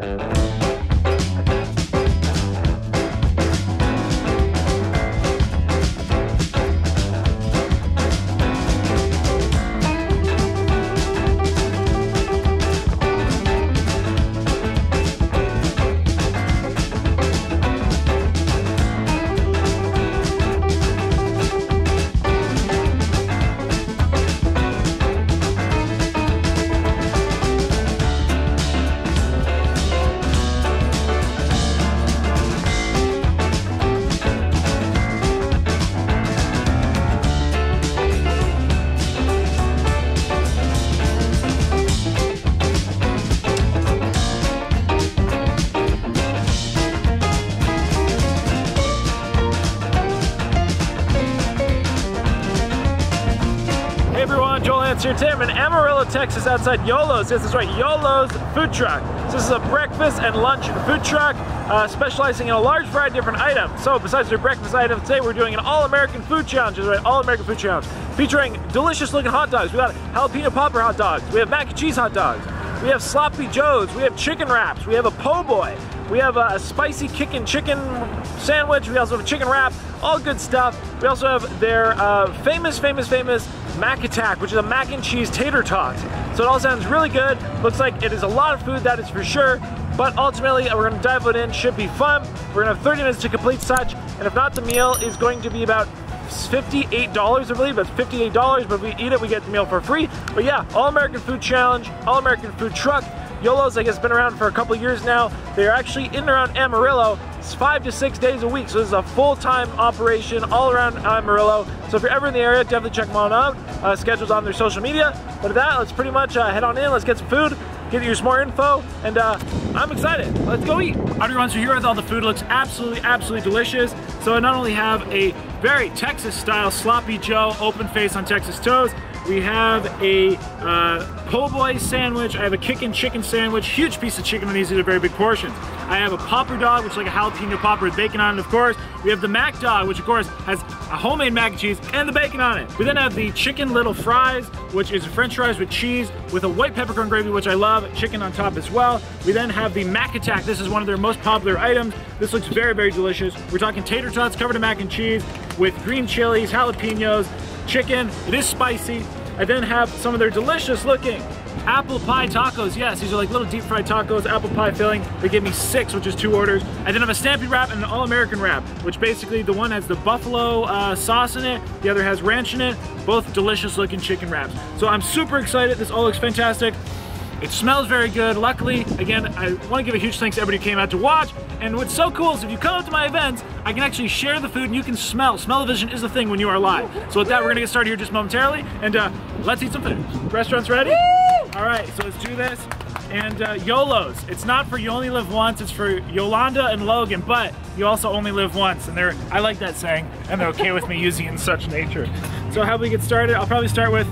Lance here, Tim in Amarillo, Texas, outside Yolo's. This is right, Yolo's Food Truck. So this is a breakfast and lunch food truck uh, specializing in a large variety of different items. So besides their breakfast items, today we're doing an all-American food challenge, right? All-American food challenge, featuring delicious looking hot dogs. We got jalapeno popper hot dogs. We have mac and cheese hot dogs. We have sloppy joes. We have chicken wraps. We have a po' boy. We have a, a spicy kickin' chicken sandwich. We also have a chicken wrap. All good stuff. We also have their uh, famous, famous, famous Mac Attack, which is a mac and cheese tater tot. So it all sounds really good. Looks like it is a lot of food, that is for sure. But ultimately, we're gonna dive it in, should be fun. We're gonna have 30 minutes to complete such, and if not, the meal is going to be about $58, I believe. That's $58, but if we eat it, we get the meal for free. But yeah, All American Food Challenge, All American Food Truck. YOLO's, I guess, been around for a couple years now. They're actually in and around Amarillo. Five to six days a week, so this is a full-time operation all around Amarillo. So if you're ever in the area, definitely check them out. Uh, schedules on their social media. But with that, let's pretty much uh, head on in. Let's get some food, get you some more info, and uh, I'm excited. Let's go eat. Everyone, so here with all the food looks absolutely, absolutely delicious. So I not only have a very Texas-style sloppy Joe open face on Texas toast, we have a uh, po' boy sandwich. I have a kickin' chicken sandwich. Huge piece of chicken on these. These are very big portions. I have a popper dog, which is like a jalapeno popper with bacon on it, of course. We have the mac dog, which of course has a homemade mac and cheese and the bacon on it. We then have the chicken little fries, which is french fries with cheese with a white peppercorn gravy, which I love, chicken on top as well. We then have the mac attack. This is one of their most popular items. This looks very, very delicious. We're talking tater tots covered in mac and cheese with green chilies, jalapenos, chicken. It is spicy. I then have some of their delicious looking apple pie tacos. Yes, these are like little deep fried tacos, apple pie filling. They gave me six, which is two orders. I then have a Stampede wrap and an all-American wrap, which basically the one has the buffalo uh, sauce in it, the other has ranch in it. Both delicious looking chicken wraps. So I'm super excited. This all looks fantastic. It smells very good. Luckily, again, I want to give a huge thanks to everybody who came out to watch. And what's so cool is if you come out to my events, I can actually share the food and you can smell. Smell-o-vision is the thing when you are live. So with that, we're gonna get started here just momentarily and uh, let's eat some food. Restaurant's ready? Woo! All right, so let's do this. And uh, YOLO's, it's not for you only live once, it's for Yolanda and Logan, but you also only live once. And they're, I like that saying, and they're okay with me using it in such nature. So how do we get started? I'll probably start with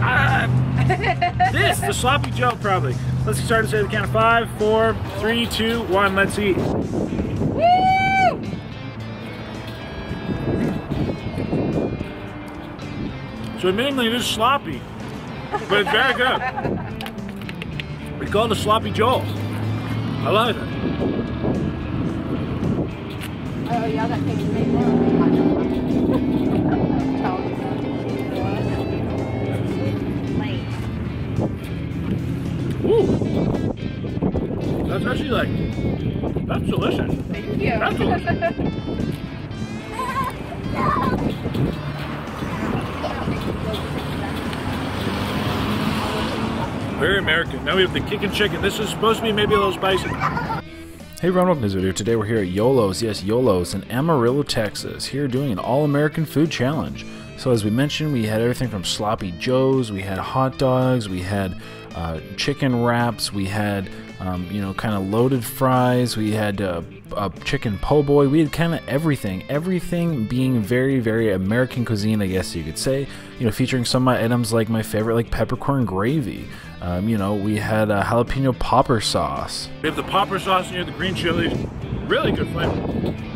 uh, this, the sloppy Joe probably. Let's start to say the count of five, four, three, two, one. Let's eat. Woo! So admittedly it is sloppy, but it's very good. We call it a sloppy Joe. I love it. Oh, yeah, that Ooh. Actually like, that's delicious. Thank you. That's delicious. Very American. Now we have the kickin' chicken. This is supposed to be maybe a little spicy. Hey everyone, welcome to this video. Today we're here at YOLO's, yes, YOLO's in Amarillo, Texas, here doing an all-American food challenge. So as we mentioned, we had everything from sloppy joes, we had hot dogs, we had uh, chicken wraps, we had um, you know kind of loaded fries, we had uh, a chicken po' boy, we had kind of everything. Everything being very very American cuisine, I guess you could say. You know, featuring some of my items like my favorite like peppercorn gravy. Um, you know, we had a jalapeno popper sauce. We have the popper sauce and you have the green chilies. Really good flavor.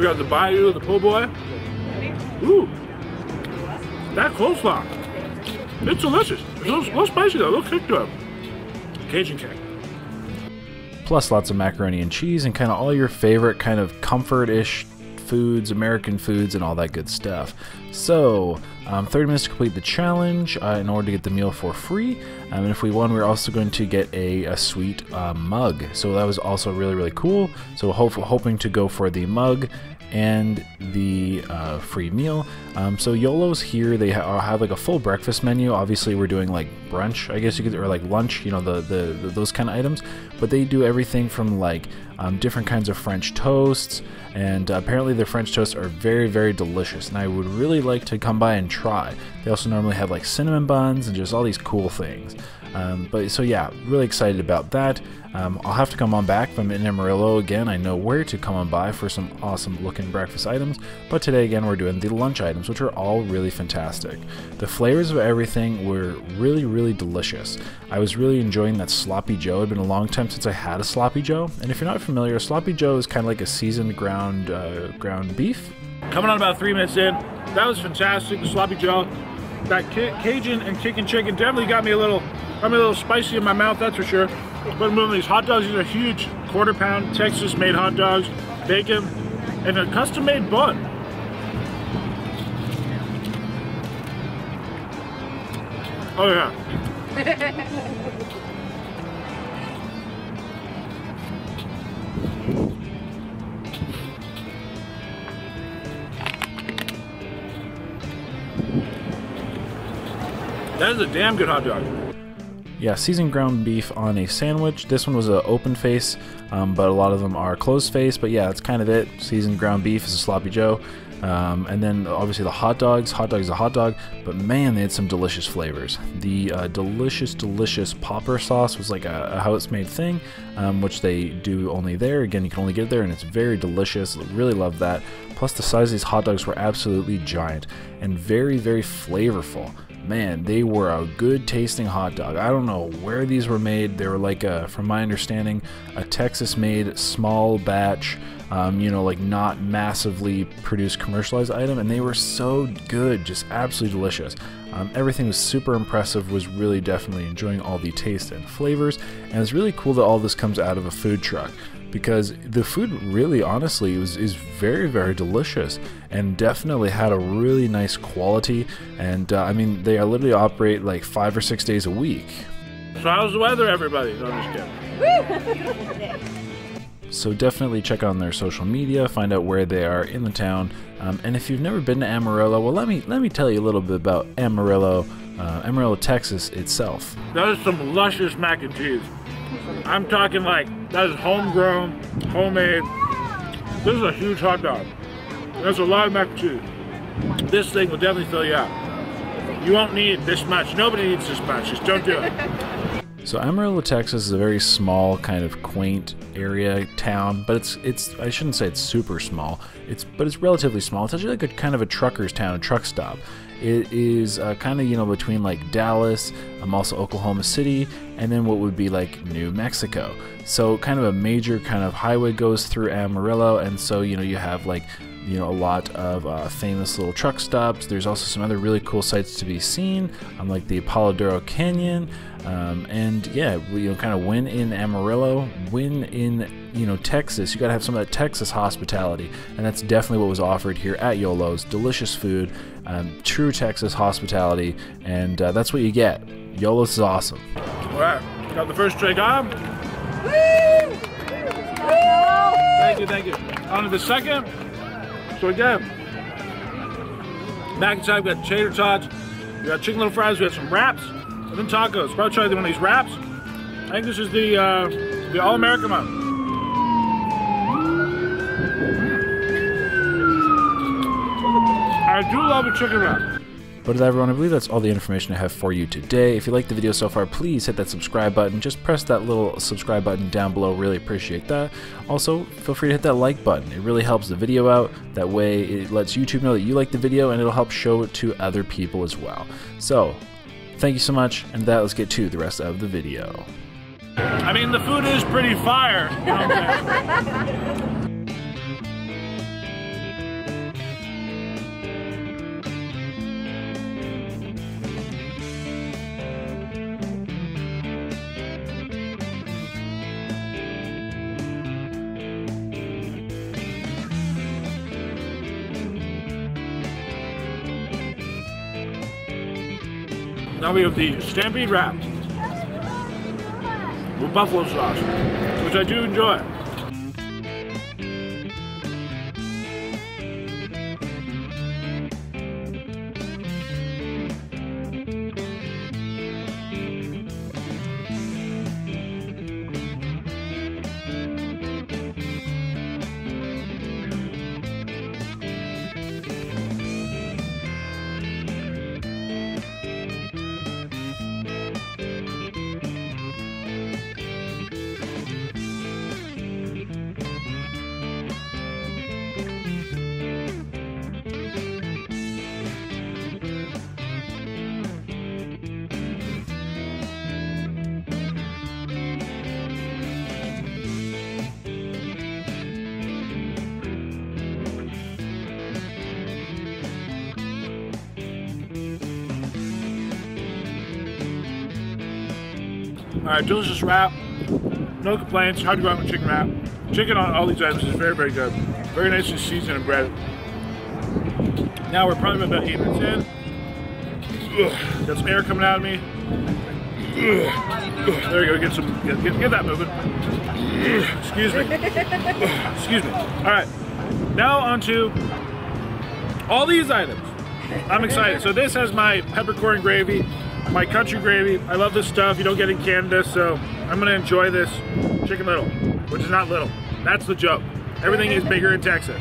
We got the Bayou, the po' boy. Ooh, that coleslaw. It's delicious. It's a little, spicy though, a little kick to it. Cajun kick. Plus lots of macaroni and cheese and kind of all your favorite kind of comfort-ish foods, American foods, and all that good stuff. So, um, 30 minutes to complete the challenge uh, in order to get the meal for free. Um, and if we won, we are also going to get a, a sweet uh, mug. So that was also really, really cool. So, hope, hoping to go for the mug and the uh, free meal. Um, so Yolo's here, they ha- have like a full breakfast menu. Obviously, we're doing like brunch, I guess you could, or like lunch, you know, the, the, the those kind of items. But they do everything from like um, different kinds of French toasts, and apparently their French toasts are very, very delicious. And I would really like to come by and try. They also normally have like cinnamon buns and just all these cool things. Um, but so yeah, really excited about that. Um, I'll have to come on back if I'm in Amarillo again. I know where to come on by for some awesome looking breakfast items. But today again, we're doing the lunch items, which are all really fantastic. The flavors of everything were really, really delicious. I was really enjoying that sloppy Joe. It had been a long time since I had a sloppy Joe. And if you're not familiar, a sloppy Joe is kind of like a seasoned ground uh, ground beef. Coming on about three minutes in. That was fantastic. The sloppy Joe. That Cajun and kicking chicken definitely got me a little, got me a little spicy in my mouth. That's for sure. But moving these hot dogs, these are huge quarter pound Texas made hot dogs, bacon, and a custom made bun. Oh yeah. That is a damn good hot dog. Yeah, seasoned ground beef on a sandwich. This one was an open face, um, but a lot of them are closed face. But yeah, that's kind of it. Seasoned ground beef is a sloppy Joe. Um, and then obviously the hot dogs. Hot dog is a hot dog, but man, they had some delicious flavors. The uh, delicious, delicious popper sauce was like a, a house made thing, um, which they do only there. Again, you can only get it there, and it's very delicious. Really love that. Plus, the size of these hot dogs were absolutely giant and very, very flavorful man, they were a good tasting hot dog. I don't know where these were made. They were like, a, from my understanding, a Texas made small batch, um, you know, like not massively produced commercialized item. And they were so good, just absolutely delicious. Um, everything was super impressive, was really definitely enjoying all the taste and flavors. And it's really cool that all this comes out of a food truck because the food really honestly was is very very delicious and definitely had a really nice quality and uh, I mean they literally operate like five or six days a week. So how's the weather, everybody? No, I'm just kidding. So definitely check on their social media, find out where they are in the town, um, and if you've never been to Amarillo, well, let me let me tell you a little bit about Amarillo, uh, Amarillo, Texas itself. That is some luscious mac and cheese. I'm talking like that is homegrown, homemade. This is a huge hot dog. There's a lot of mac and cheese. This thing will definitely fill you out. You won't need this much. Nobody needs this much. Just don't do it. So Amarillo, Texas is a very small, kind of quaint area town, but it's it's I shouldn't say it's super small. It's but it's relatively small. It's actually like a kind of a trucker's town, a truck stop. It is uh, kind of you know between like Dallas, um, also Oklahoma City, and then what would be like New Mexico. So kind of a major kind of highway goes through Amarillo, and so you know you have like you know a lot of uh, famous little truck stops. There's also some other really cool sites to be seen, um, like the Palo Duro Canyon, um, and yeah, you know, kind of win in Amarillo, win in you know Texas. You got to have some of that Texas hospitality, and that's definitely what was offered here at Yolo's. Delicious food, um, true Texas hospitality, and uh, that's what you get. Yolo's is awesome. All right, got the first drink on. Thank you, thank you. On to the second. So again, back inside we got tater tots, we got chicken little fries, we got some wraps, and then tacos. Probably try one of these wraps. I think this is the uh, the All American one. I do love a chicken wrap. But everyone, I believe that's all the information I have for you today. If you like the video so far, please hit that subscribe button. Just press that little subscribe button down below. Really appreciate that. Also, feel free to hit that like button. It really helps the video out. That way, it lets YouTube know that you like the video and it'll help show it to other people as well. So, thank you so much. And that, let's get to the rest of the video. I mean, the food is pretty fire. We have the Stampede Wrap with buffalo sauce, which I do enjoy. All right, delicious wrap. No complaints. Hard to go out with chicken wrap. Chicken on all these items is very, very good. Very nicely seasoned and breaded. Now we're probably about eight minutes in. Ugh, got some air coming out of me. Ugh, ugh, there you go. Get some. Get, get, get that moving. Excuse me. Excuse me. All right. Now onto all these items. I'm excited. So this has my peppercorn gravy, my country gravy. I love this stuff. You don't get in Canada, so I'm gonna enjoy this chicken little, which is not little. That's the joke. Everything is bigger in Texas.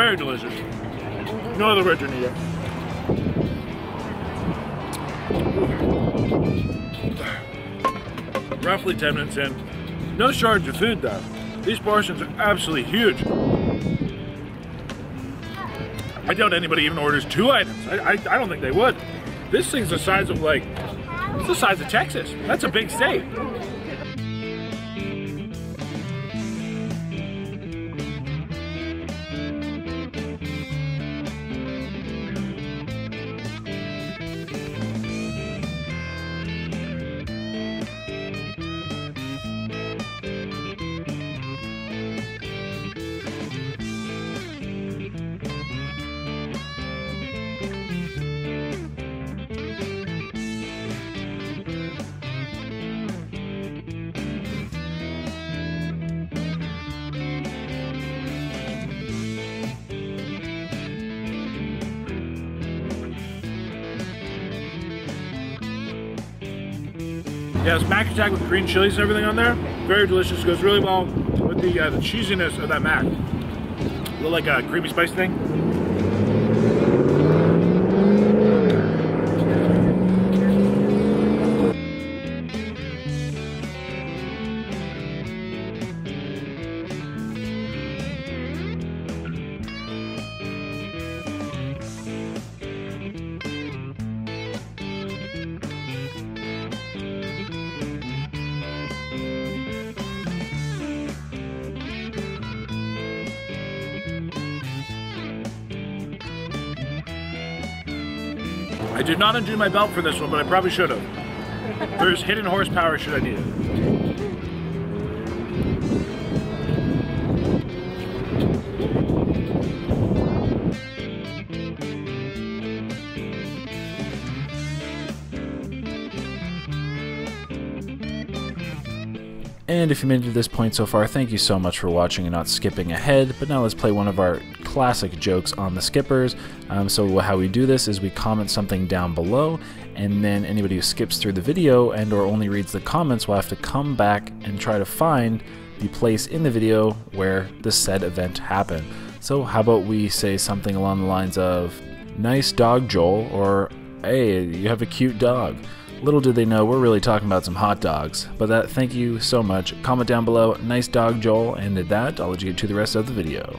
Very delicious. No other to need. Roughly 10 minutes in. No shortage of food though. These portions are absolutely huge. I doubt anybody even orders two items. I, I, I don't think they would. This thing's the size of like, it's the size of Texas. That's a big state. Yeah, it's mac and attack with green chilies and everything on there. Very delicious. Goes really well with the uh, the cheesiness of that mac. A little like a creamy spice thing. I did not undo my belt for this one, but I probably should have. There's hidden horsepower should I need it. And if you made it to this point so far, thank you so much for watching and not skipping ahead, but now let's play one of our classic jokes on the skippers. Um, so how we do this is we comment something down below, and then anybody who skips through the video and or only reads the comments will have to come back and try to find the place in the video where the said event happened. So how about we say something along the lines of, nice dog Joel, or hey, you have a cute dog. Little did they know we're really talking about some hot dogs. But that, thank you so much. Comment down below, nice dog Joel, and at that, I'll let you get to the rest of the video.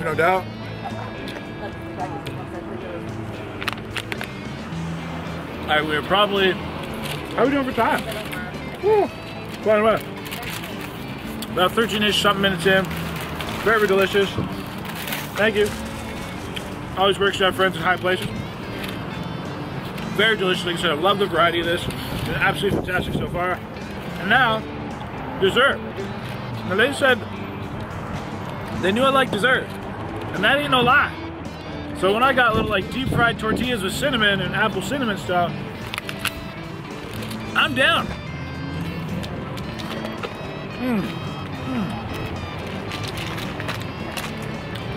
Leave no doubt. All right, we're probably. How are we doing for time? Woo, quite a. About 13-ish something minutes in. Very delicious. Thank you. Always works to have friends in high places. Very delicious. Like I said, I love the variety of this. It's been absolutely fantastic so far. And now, dessert. Now they said they knew I liked dessert. And that ain't no lie. So when I got little like deep fried tortillas with cinnamon and apple cinnamon stuff, I'm down. Mm. Mm.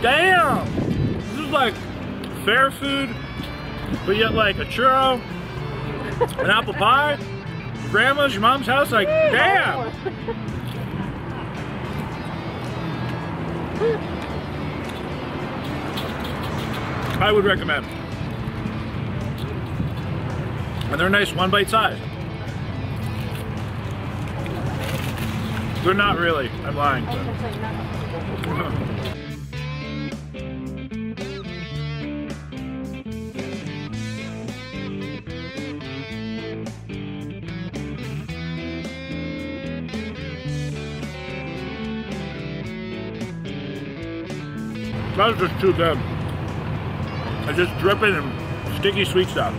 Damn! This is like fair food, but yet like a churro, an apple pie, grandma's, your mom's house, like damn! I would recommend. And they're nice one bite size. They're not really, I'm lying. But. That was just too good. It's just dripping in sticky sweet stuff.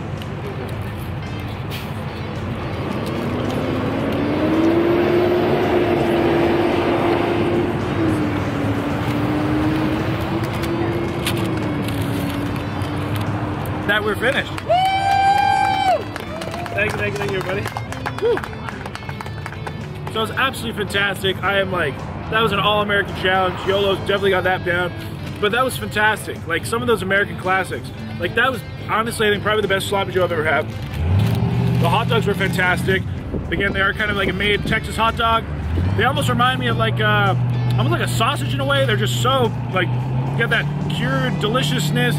That we're finished. Thank you, thank you, thank you, everybody. Woo. So it was absolutely fantastic. I am like, that was an all-American challenge. YOLO's definitely got that down. But that was fantastic. Like some of those American classics. Like that was honestly, I think probably the best sloppy Joe I've ever had. The hot dogs were fantastic. Again, they are kind of like a made Texas hot dog. They almost remind me of like, uh, almost like a sausage in a way. They're just so like, got that cured deliciousness.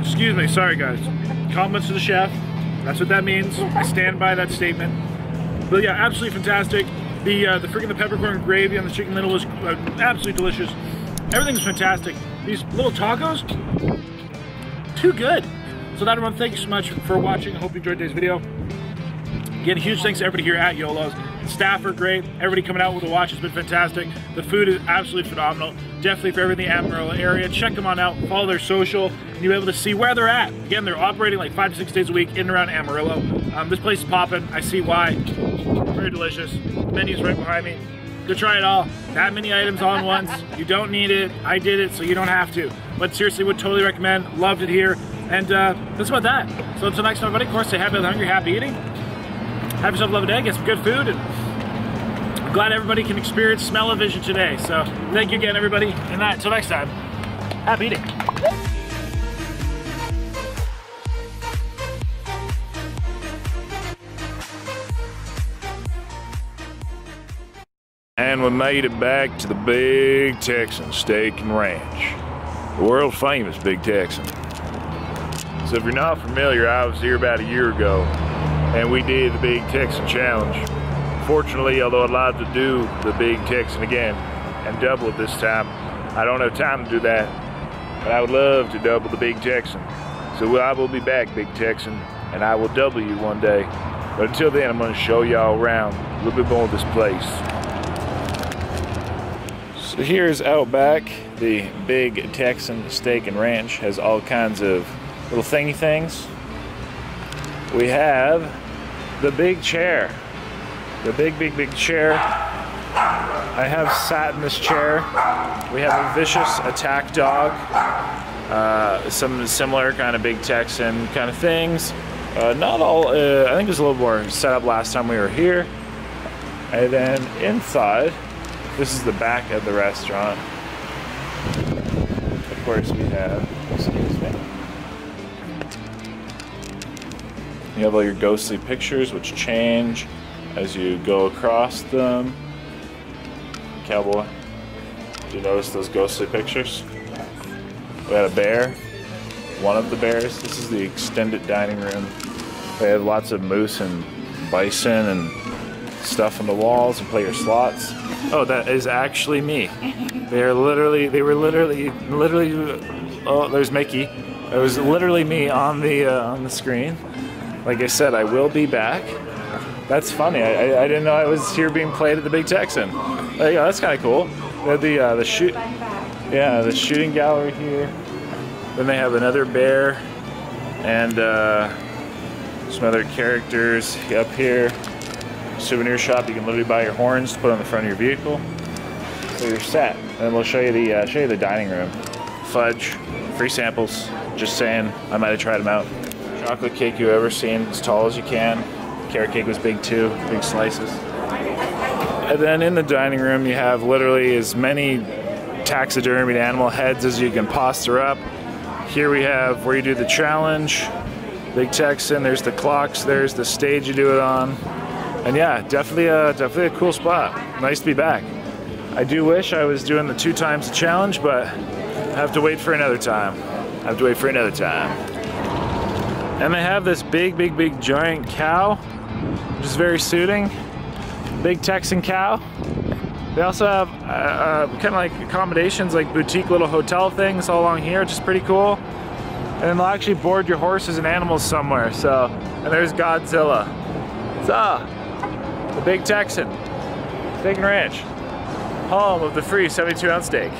Excuse me, sorry guys. Compliments to the chef. That's what that means. I stand by that statement. But yeah, absolutely fantastic. The uh, the freaking the peppercorn gravy on the chicken little was uh, absolutely delicious. Everything's fantastic. These little tacos, too good. So that everyone, thank you so much for watching. I hope you enjoyed today's video. Again, huge thanks to everybody here at YOLO's. Staff are great. Everybody coming out with the watch has been fantastic. The food is absolutely phenomenal. Definitely for everything in the Amarillo area. Check them on out. Follow their social. And you'll be able to see where they're at. Again, they're operating like five to six days a week in and around Amarillo. Um, this place is popping. I see why. Very delicious. The menu's right behind me. Go try it all. That many items on once. You don't need it. I did it, so you don't have to. But seriously, would totally recommend. Loved it here. And uh, that's about that. So until next time, everybody, of course, stay happy, hungry, happy eating. Have yourself a lovely day. Get some good food. And I'm glad everybody can experience smell-o-vision today. So thank you again, everybody. And that, until next time, happy eating. And we made it back to the Big Texan Steak and Ranch, the world famous Big Texan. So if you're not familiar, I was here about a year ago and we did the Big Texan Challenge. Fortunately, although I'd like to do the Big Texan again and double it this time, I don't have time to do that. But I would love to double the Big Texan. So I will be back, Big Texan, and I will double you one day. But until then, I'm going to show y'all around a little bit more of this place. So here's Outback, the big Texan steak and ranch. Has all kinds of little thingy things. We have the big chair. The big, big, big chair. I have sat in this chair. We have a vicious attack dog. Uh, some similar kind of big Texan kind of things. Uh, not all, uh, I think it was a little more set up last time we were here. And then inside, this is the back of the restaurant. Of course, we have, excuse me. You have all your ghostly pictures, which change as you go across them. Cowboy, do you notice those ghostly pictures? We had a bear, one of the bears. This is the extended dining room. They have lots of moose and bison and stuff on the walls and play your slots. Oh, that is actually me. They're literally, they were literally, literally. Oh, there's Mickey. It was literally me on the uh, on the screen. Like I said, I will be back. That's funny. I, I, I didn't know I was here being played at the Big Texan. There you go. That's kind of cool. They the uh, the shoot. Yeah, the shooting gallery here. Then they have another bear and uh, some other characters up here. Souvenir shop. You can literally buy your horns to put on the front of your vehicle. So you're set. And we'll show you the uh, show you the dining room. Fudge, free samples. Just saying, I might have tried them out. Chocolate cake you ever seen, as tall as you can. Carrot cake was big too, big slices. And then in the dining room, you have literally as many taxidermied animal heads as you can posture up. Here we have where you do the challenge, Big Texan. There's the clocks. There's the stage you do it on. And yeah, definitely a definitely a cool spot. Nice to be back. I do wish I was doing the two times challenge, but I have to wait for another time. I have to wait for another time. And they have this big, big, big giant cow, which is very suiting. Big Texan cow. They also have uh, uh, kind of like accommodations, like boutique little hotel things all along here, which is pretty cool. And they'll actually board your horses and animals somewhere. So, and there's Godzilla. So, the Big Texan, and Ranch, home of the free 72 ounce steak.